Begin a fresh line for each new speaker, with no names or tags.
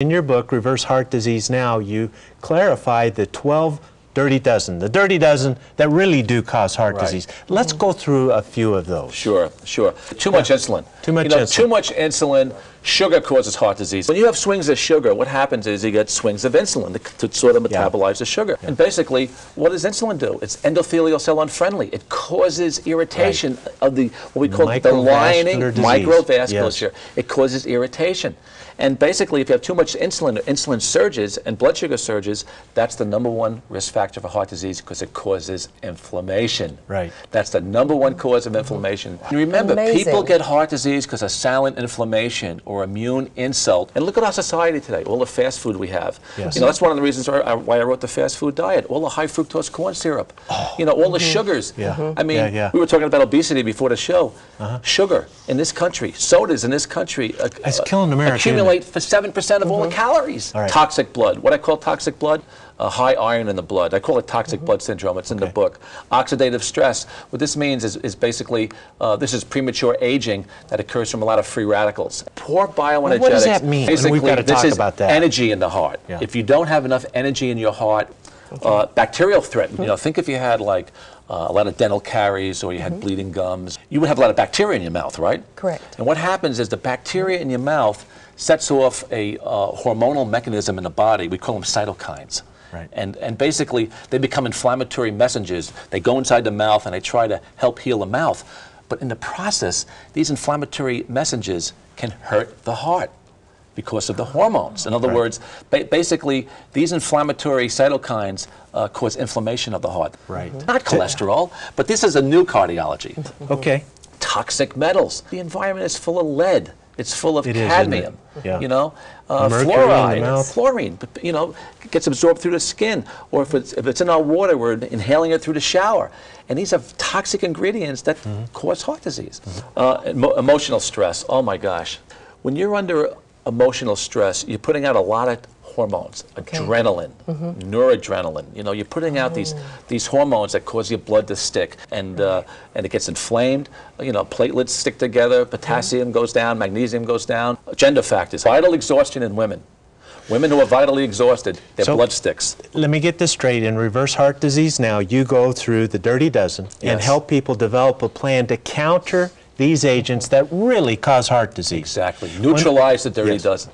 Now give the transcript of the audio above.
In your book, Reverse Heart Disease Now, you clarify the 12 dirty dozen, the dirty dozen that really do cause heart
Right.
disease. Let's go through a few of those.
Sure, sure. Too much insulin.
Too much
you know,
insulin.
Too much insulin. Sugar causes heart disease. When you have swings of sugar, what happens is you get swings of insulin to, to sort of
Yeah.
metabolize the sugar. And basically, what does insulin do? It's endothelial cell unfriendly. It causes irritation of the what we call the
Microvascular
lining
disease.
microvasculature. It causes irritation. And basically, if you have too much insulin, insulin surges and blood sugar surges, that's the number one risk factor for heart disease because it causes inflammation.
Right.
That's the number one cause of inflammation. And remember, people get heart disease because of silent inflammation or immune insult. And look at our society today, all the fast food we have.
Yes.
You know, that's one of the reasons why I, why I wrote the fast food diet. All the high fructose corn syrup. oh, You know, all the sugars.
Oh. Mm-hmm. Yeah.
I mean,
Yeah, yeah.
we were talking about obesity before the show. Uh -huh. Sugar in this country, sodas in this country. uh,
It's
uh,
killing America.
Accumulate for 7% of all the calories.
All right.
Toxic blood. What I call toxic blood? Uh, high iron in the blood. I call it toxic blood syndrome. It's in the book. Oxidative stress. What this means is, is basically uh, this is premature aging that occurs from a lot of free radicals. Poor bioenergetics.
what does that mean? And we've gotta
this
talk
is
about that.
energy in the heart.
Yeah.
If you don't have enough energy in your heart, uh, bacterial threat. You know, think if you had like uh, a lot of dental caries or you had bleeding gums, you would have a lot of bacteria in your mouth, right?
Correct.
And what happens is the bacteria in your mouth sets off a uh, hormonal mechanism in the body. We call them cytokines.
Right.
And, and basically, they become inflammatory messengers. They go inside the mouth and they try to help heal the mouth. But in the process, these inflammatory messengers can hurt the heart because of the hormones. In other
Right.
words, ba- basically, these inflammatory cytokines uh, cause inflammation of the heart.
Right.
Not cholesterol, but this is a new cardiology.
Okay.
Toxic metals. The environment is full of lead. It's full of
It is,
cadmium.
it? Yeah.
You know, uh,
Mercury in the
fluoride,
mouth.
fluorine. You know, gets absorbed through the skin, or if it's if it's in our water, we're inhaling it through the shower. And these are toxic ingredients that
Mm-hmm.
cause heart disease. Uh, emo- emotional stress. Oh my gosh, when you're under emotional stress, you're putting out a lot of hormones, adrenaline, noradrenaline. You know, you're putting out these these hormones that cause your blood to stick, and uh, and it gets inflamed. You know, platelets stick together, potassium goes down, magnesium goes down. Gender factors, vital exhaustion in women. Women who are vitally exhausted, their
So-
blood sticks.
Let me get this straight. In Reverse Heart Disease Now, you go through the dirty dozen and help people develop a plan to counter these agents that really cause heart disease.
Exactly. Neutralize the dirty
Yes.
dozen.